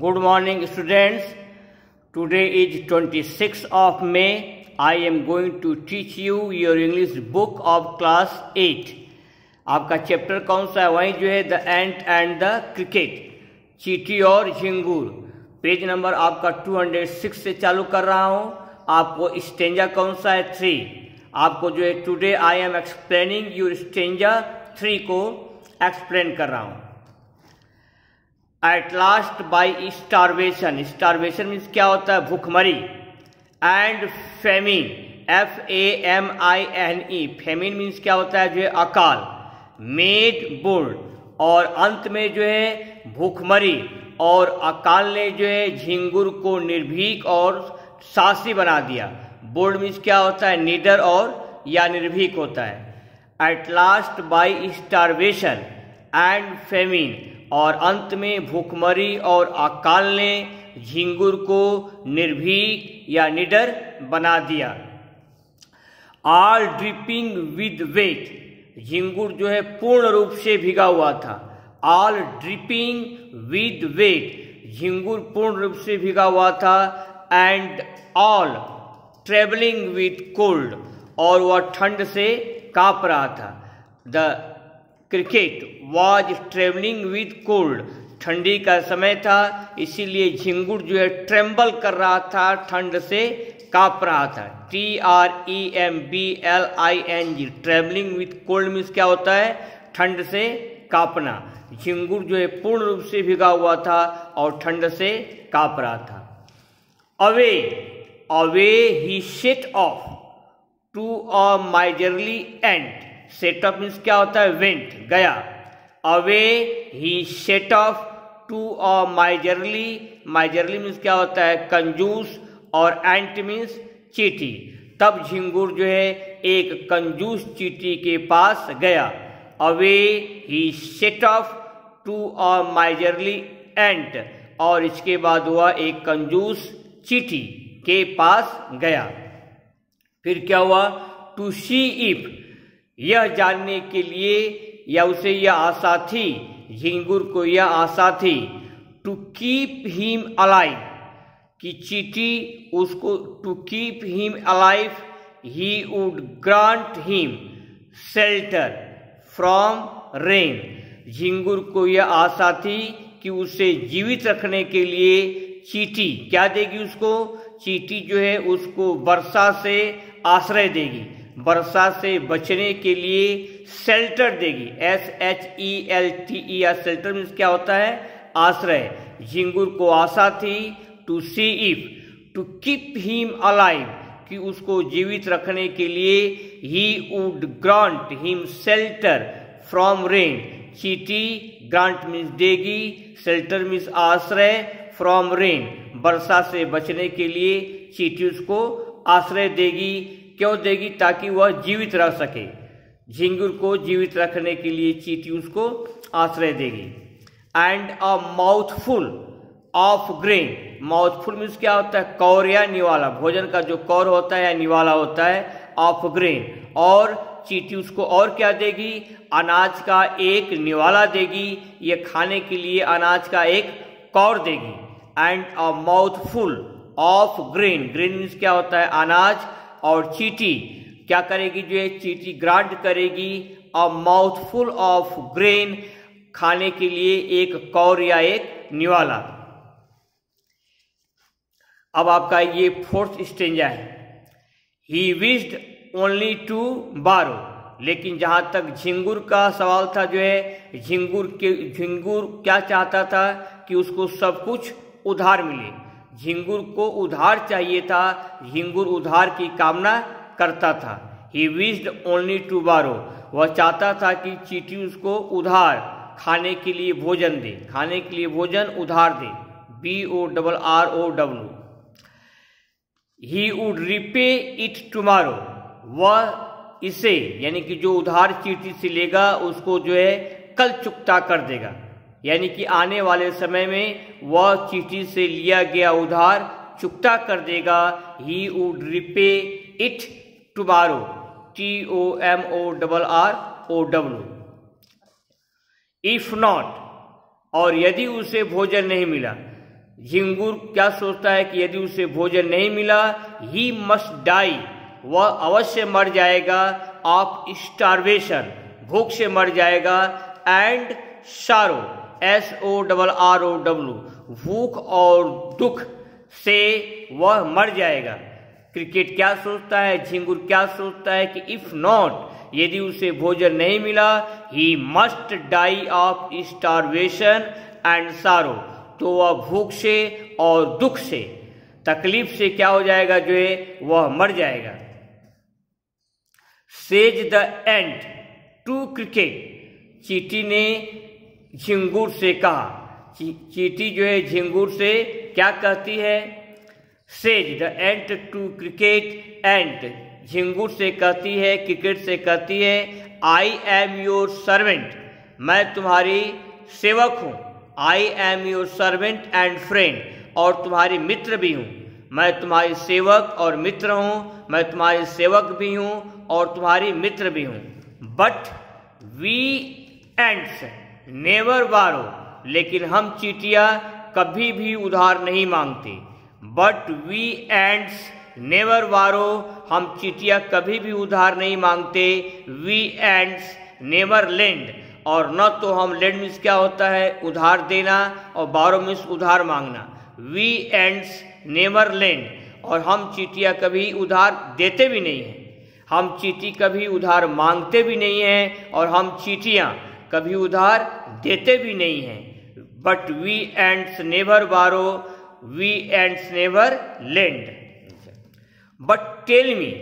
Good morning, students. Today is 26th of May. I am going to teach you your English book of class 8. आपका chapter कौन सा है? वहीं जो है the ant and the cricket चीटी और झिंगूर पेज नंबर आपका 206 से चालू कर रहा हूँ. आपको स्टेंजा कौन सा है? थ्री आपको जो है today I am explaining your stanza three को एक्सप्लेन कर रहा हूँ. At last by starvation starvation means क्या होता है? भूखमरी. And famine F A M I N E famine means क्या होता है? जो है अकाल. मेड बोल्ड और अंत में जो है भूखमरी. और अकाल ने जो है झिंगुर को निर्भीक और सासी बना दिया. बोल्ड मीन्स क्या होता है? निडर और या निर्भीक होता है. At last by starvation and famine और अंत में भूखमरी और अकाल ने झिंगुर को निर्भीक या निडर बना दिया। आल ड्रिपिंग विद वेट झिंगुर जो है पूर्ण रूप से भिगा हुआ था। आल ड्रिपिंग विद वेट झिंगुर पूर्ण रूप से भिगा हुआ था। And all travelling with cold और वह ठंड से काँप रहा था। The cricket was travelling with cold ठंडी का समय था, इसीलिए झिंगुर जो है ट्रेम्बल कर रहा था, ठंड से काँप रहा था। T R E M B L I N G travelling with cold means क्या होता है? ठंड से कांपना। झिंगुर जो है पूर्ण रूप से भिगा हुआ था और ठंड से काँप रहा था। Away away he set off to a miserly ant set off means क्या होता है? वेंट गया। Away he set off to a miserly miserly means क्या होता है? कंजूस और एंट मीन्स चीटी। तब झिंगुर जो है, एक कंजूस चीटी के पास गया। Away he set off to a miserly ant और इसके बाद वह एक कंजूस चीटी के पास गया। फिर क्या हुआ? टू सी इफ़ यह जानने के लिए या उसे यह आशा थी झिंगुर को यह आशा थी टू कीप हिम अलाइव कि चीटी उसको to keep him alive he would grant him shelter from rain झिंगुर को यह आशा थी कि उसे जीवित रखने के लिए चीटी क्या देगी उसको? चीटी जो है उसको वर्षा से आश्रय देगी। वर्षा से बचने के लिए शेल्टर देगी। S H E L T E या शेल्टर मीन्स क्या होता है? आश्रय। झिंगुर को आशा थी to see if to keep him alive कि उसको जीवित रखने के लिए he would grant him shelter from rain चीटी ग्रांट मीन्स देगी शेल्टर मीन्स आश्रय फ्रॉम रेन वर्षा से बचने के लिए चीटी उसको आश्रय देगी। क्यों देगी ताकि वह जीवित रह सके? झिंगुर को जीवित रखने के लिए चीटी उसको आश्रय देगी। And a mouthful of grain mouthful means क्या होता है? कौर या निवाला। भोजन का जो कौर होता है या निवाला होता है ऑफ़ ग्रेन और चीटी उसको और क्या देगी? अनाज का एक निवाला देगी। ये खाने के लिए अनाज का एक कौर देगी। And a mouthful of grain grain means क्या होता है? अनाज। और चीटी। क्या करेगी जो है, चीटी ग्रांट करेगी। अ माउथफुल ऑफ़ ग्रेन खाने के लिए एक कौर या एक निवाला। अब आपका ये फोर्थ स्टेंजा है। ही विस्ड ओनली टू बारो लेकिन जहाँ तक झिंगुर का सवाल था जो है, झिंगुर के, झिंगुर क्या चाहता था कि उसको सब कुछ उधार मिले। झिंगुर को उधार चाहिए था झिंगुर उधार की कामना करता था। ही विस्ड ओनली टू बारो वह चाहता था कि चीटी उसको उधार, खाने के लिए भोजन दे। खाने के लिए भोजन उधार दे। B O double R O W he would repay it tomorrow वह इसे, यानी कि जो उधार चीटी से लेगा, उसको जो है कल चुकता कर देगा। यानी कि आने वाले समय में वह चीटी से लिया गया उधार चुकता कर देगा। He would repay it tomorrow T O M O double R O W if not और यदि उसे भोजन नहीं मिला झिंगुर क्या सोचता है कि यदि उसे भोजन नहीं मिला ही मस्ट डाई वह अवश्य मर जाएगा। ऑफ़ स्टारवेशन भूख से मर जाएगा। And sorrow S O double R O W भूख और दुख से वह मर जाएगा। क्रिकेट क्या सोचता है? झिंगुर क्या सोचता है कि इफ़ नॉट यदि उसे भोजन नहीं मिला he must die of starvation and sorrow तो वह भूख से और दुख से, तकलीफ़ से क्या हो जाएगा जो है? वह मर जाएगा। Says the ant to cricket चीटी ने झिंगुर से कहा। चीटी जो है झिंगूर से क्या कहती है? Says the ant to cricket and झिंगूर से कहती है क्रिकेट से कहती है आई एम योर सर्वेंट मैं तुम्हारी सेवक हूँ। I am your servant and friend और तुम्हारी मित्र भी हूँ। मैं तुम्हारी सेवक और मित्र हूँ। मैं तुम्हारी सेवक भी हूँ और तुम्हारी मित्र भी हूँ। बट वी एंड्स नेवर बारो लेकिन हम चीटिया कभी भी उधार नहीं मांगते। बट वी एंड्स नेवर वारो हम चीटियाँ कभी भी उधार नहीं मांगते। वी एंड्स नेवर लेंड और न तो हम लेंड मीन्स क्या होता है? उधार देना और बारो मीन्स उधार मांगना। वी एंड्स नेवर लेंड और हम चीटियाँ कभी उधार देते भी नहीं हैं। हम चीटी कभी उधार मांगते भी नहीं हैं। और हम चीटियाँ कभी उधार देते भी नहीं हैं। But we ants never borrow we ants never lend but tell me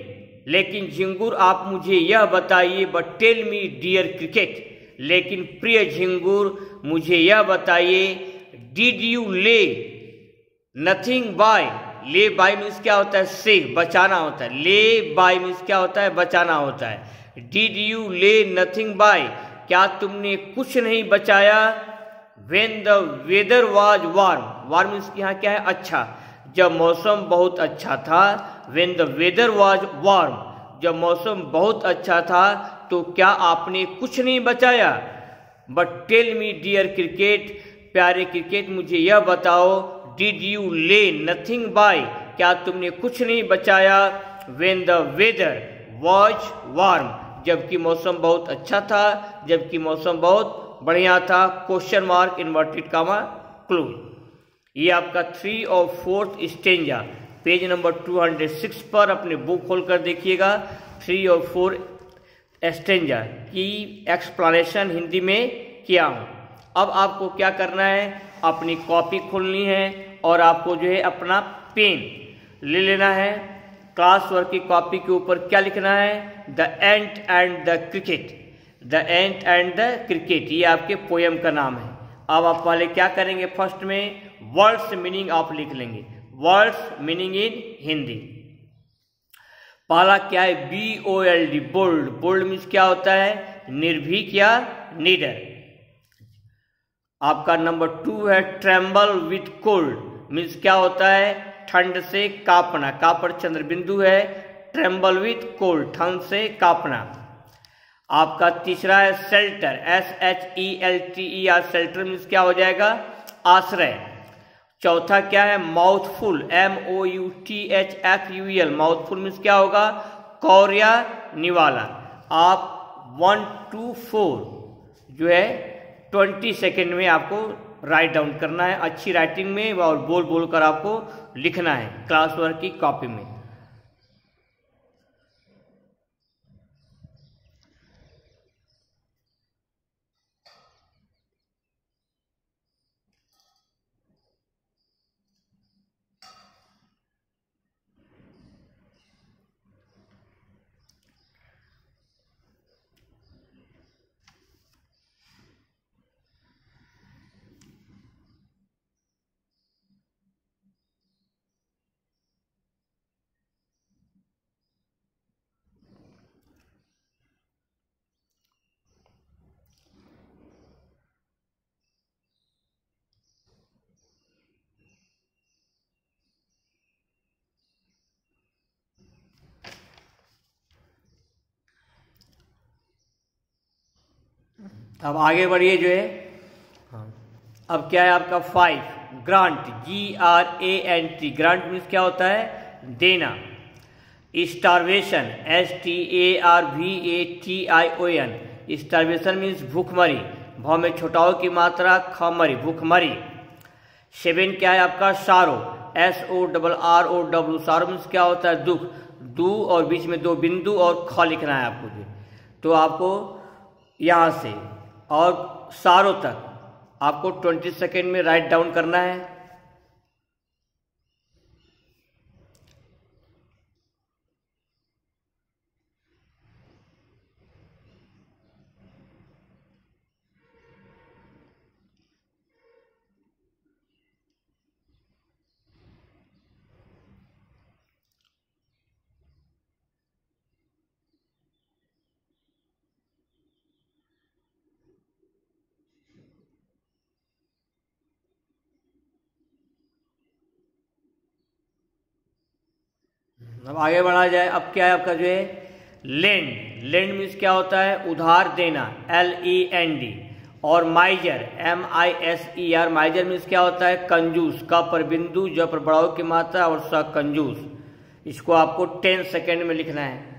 लेकिन झिंगुर आप मुझे यह बताइए but tell me dear cricket लेकिन प्रिय झिंगुर मुझे यह बताइए did you lay nothing by lay by means क्या होता है? से बचाना होता है। ले बाय मीन्स क्या होता है? बचाना होता है। Did you lay nothing by क्या तुमने कुछ नहीं बचाया? When the weather was warm warm यहाँ क्या है? अच्छा। जब मौसम बहुत अच्छा था when the weather was warm जब मौसम बहुत अच्छा था तो क्या आपने कुछ नहीं बचाया? But tell me dear cricket प्यारे क्रिकेट मुझे यह बताओ did you lay nothing by क्या तुमने कुछ नहीं बचाया? When the weather was warm जबकि मौसम बहुत अच्छा था, जबकि मौसम बहुत बढ़िया था question mark inverted comma clue ये आपका थ्री और फोर्थ स्टेंजा पेज नंबर 206 पर अपने बुक खोल कर देखिएगा. थ्री और फोर स्टेंजा की एक्सप्लेनेशन हिंदी में किया हूँ। अब आपको क्या करना है? अपनी कॉपी खोलनी है और आपको जो है अपना पेन ले लेना है। क्लास वर्क की कॉपी के ऊपर क्या लिखना है? The ant and the cricket the ant and the cricket ये आपके पोएम का नाम है। अब आप पहले क्या करेंगे फ़र्स्ट में? वर्ड्स मीनिंग आप लिख लेंगे। वर्ड्स मीनिंग इन हिंदी पहला क्या है? B O L D bold bold means क्या होता है? निर्भीक या नीडर आपका नंबर टू है ट्रेम्बल विथ कोल्ड मीन्स क्या होता है? ठंड से कापना। कापर चंद्र बिंदु है ट्रेम्बल विथ कोल्ड ठंड से कापना। आपका तीसरा है shelter S H E L T E R shelter means क्या हो जाएगा? आश्रय। चौथा क्या है? Mouthful M O U T H F U L mouthful means क्या होगा? कौरिया निवाला। आप वन टू फोर जो है ट्वेंटी सेकेंड में आपको राइट डाउन करना है, अच्छी राइटिंग में और बोल बोल कर आपको लिखना है क्लास वर्क की कॉपी में। अब आगे बढ़िए जो है। हाँ। अब क्या है आपका five grant G R A N T grant means क्या होता है? देना। Starvation S T A R V A T I O N starvation means भूखमरी। भाव में छोटाओं की मात्रा खमरी भूखमरी। सेवन क्या है आपका? Sorrow. S O double R O W sorrow means क्या होता है? दुख। दू और बीच में दो बिंदु और ख लिखना है आपको। तो आपको यहाँ से और सारों तक आपको ट्वेंटी सेकेंड में राइट डाउन करना है। अब आगे बढ़ा जाए, अब क्या है आपका जो है? लेंड लेंड मीन्स क्या होता है? उधार देना. एल ई एन डी और miser M I S E R miser means क्या होता है? कंजूस. का पर बिंदु जो पर बढ़ाओ की मात्रा और स कंजूस. इसको आपको टेन सेकेंड में लिखना है.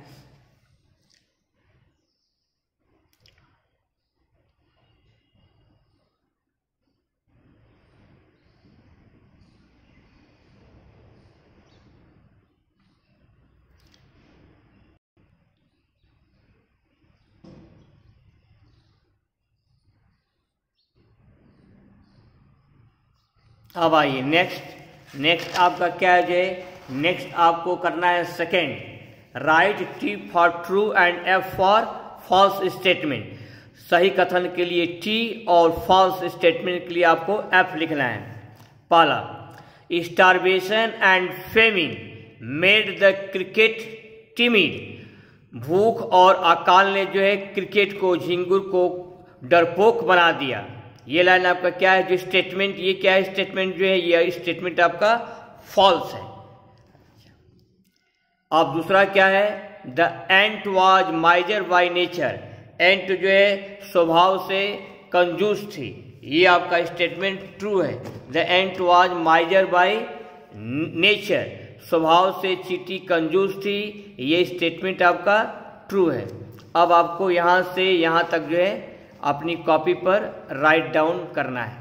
अब आइए नेक्स्ट नेक्स्ट आपका क्या है जो नेक्स्ट आपको करना है second write T for true and F for false statement सही कथन के लिए टी और फॉल्स स्टेटमेंट के लिए आपको एफ़ लिखना है। पहला starvation and famine made the cricket timid भूख और अकाल ने जो है क्रिकेट को, झिंगुर को डरपोक बना दिया। ये लाइन आपका क्या है? जो स्टेटमेंट ये क्या है स्टेटमेंट जो है? ये स्टेटमेंट आपका फॉल्स है। अब दूसरा क्या है? The ant was miser by nature ant जो है, स्वभाव से कंजूस थी। ये आपका स्टेटमेंट ट्रू है। The ant was miser by nature स्वभाव से चीटी कंजूस थी। ये स्टेटमेंट आपका ट्रू है। अब आपको यहाँ से, यहाँ तक जो है अपनी कॉपी पर राइट डाउन करना है।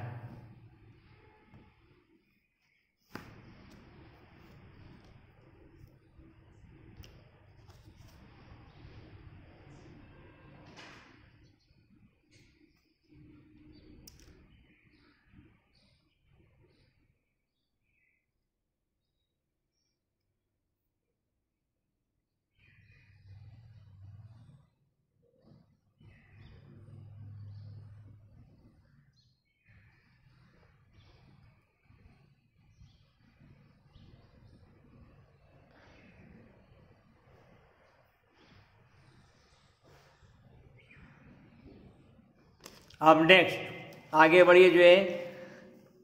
अब नेक्स्ट आगे बढ़िए जो है,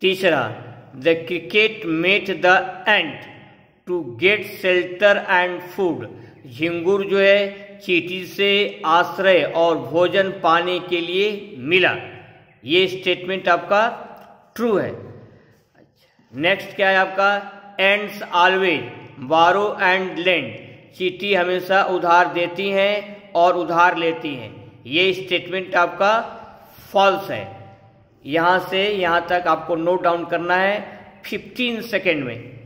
तीसरा the cricket met the ant to get shelter and food झिंगुर जो है, चीटी से आश्रय और भोजन पाने के लिए मिला। ये स्टेटमेंट आपका ट्रू है। नेक्स्ट क्या है आपका? Ants always borrow and lend चीटी हमेशा उधार देती हैं और उधार लेती हैं। ये स्टेटमेंट आपका फॉल्स है। यहाँ से यहाँ तक आपको नोट डाउन करना है 15 सेकेंड में।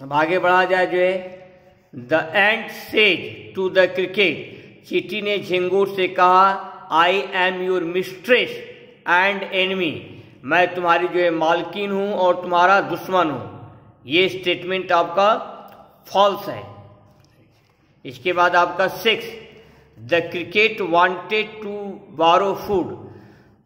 अब आगे बढ़ा जाए जो है the ant says to the cricket चीटी ने झिंगूर से कहा I am your mistress and enemy मैं तुम्हारी जो है मालकिन हूँ और तुम्हारा दुश्मन हूँ. ये स्टेटमेंट आपका फॉल्स है। इसके बाद आपका six the cricket wanted to borrow food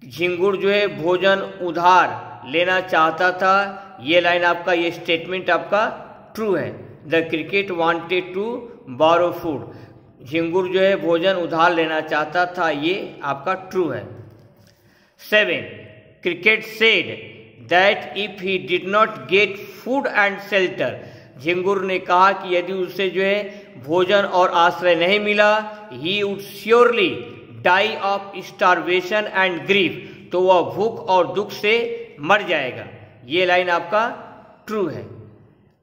झिंगुर जो है भोजन, उधार लेना चाहता था. ये लाइन आपका, ये स्टेटमेंट आपका ट्रू है। The cricket wanted to borrow food झिंगुर जो है, भोजन उधार लेना चाहता था, ये आपका ट्रू है। Seven cricket said that if he did not get food and shelter झिंगुर ने कहा कि यदि उसे जो है, भोजन और आश्रय नहीं मिला he would surely die of starvation and grief तो वह भूख और दुख से मर जाएगा। ये लाइन आपका ट्रू है।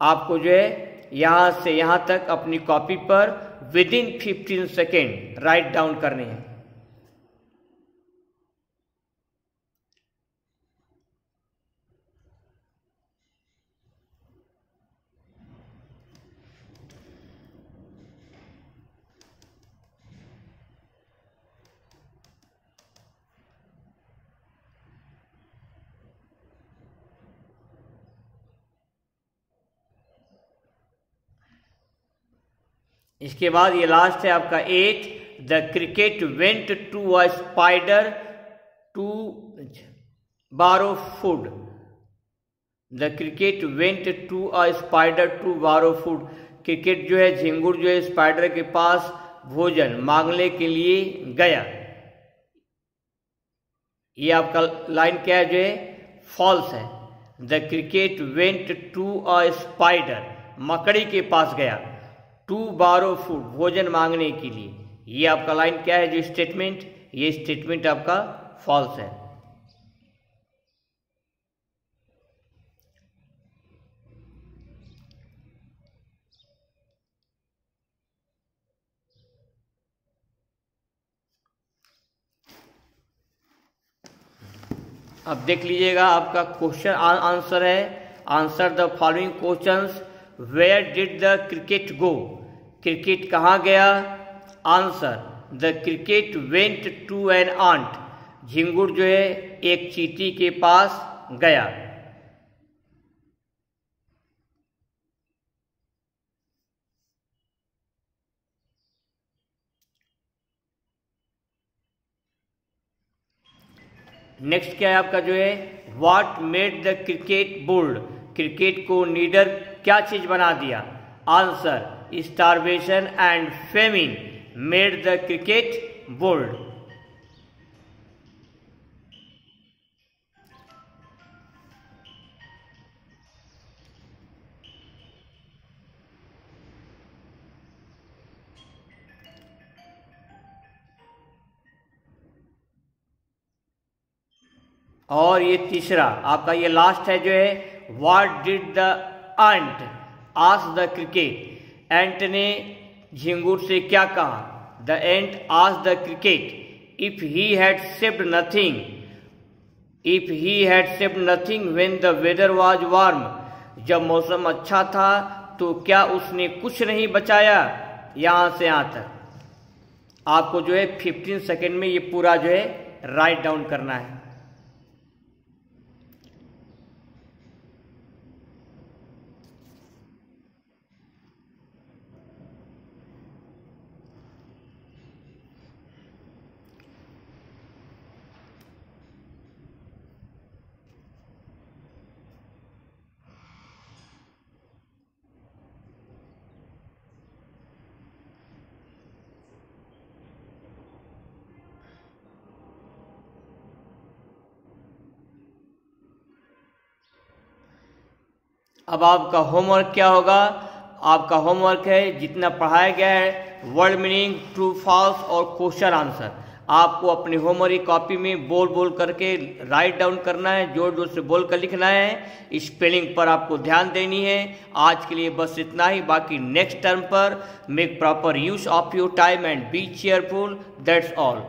आपको जो है यहाँ से यहाँ तक अपनी कॉपी पर within fifteen second write down करनी हैं। इसके बाद ये लास्ट है आपका eight the cricket went to a spider to borrow food the cricket went to a spider to borrow food cricket जो है, झिंगुर जो है स्पाइडर के पास भोजन मांगने के लिए गया। ये आपका लाइन क्या है जो है? फॉल्स है। The cricket went to a spider मकड़ी के पास गया। टू बारो फ़ूड, भोजन मांगने के लिए। ये आपका लाइन क्या है? जो स्टेटमेंट ये स्टेटमेंट आपका फॉल्स है। अब देख लीजिएगा आपका क्वेश्चन आंसर है। Answer the following questions where did the cricket go cricket कहाँ गया? Answer the cricket went to an ant झिंगुर जो है, एक चीटी के पास गया। नेक्स्ट क्या है आपका जो है? What made the cricket bold cricket को नीडर क्या चीज़ बना दिया? Answer, starvation and famine, made the cricket bold और ये तीसरा, आपका ये लास्ट है जो है what did the ant ask the cricket ant ने झिंगुर से क्या कहा? द एंट आज the cricket if he had saved nothing if he had saved nothing when the weather was warm जब मौसम अच्छा था तो क्या उसने कुछ नहीं बचाया? यहाँ से यहाँ तक आपको जो है 15 सेकेंड में ये पूरा जो है राइट डाउन करना है। अब आपका होमवर्क क्या होगा? आपका होमवर्क है, जितना पढ़ाया गया है वर्ड मीनिंग ट्रू फॉल्स और क्वेश्चन आंसर आपको अपनी होमवर्क कॉपी में बोल बोल करके राइट डाउन करना है, ज़ोर ज़ोर से बोल कर लिखना है। स्पेलिंग पर आपको ध्यान देनी है। आज के लिए बस इतना ही। बाकी नेक्स्ट टर्म पर make proper use of your time and be cheerful that's all